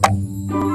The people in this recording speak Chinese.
嗯。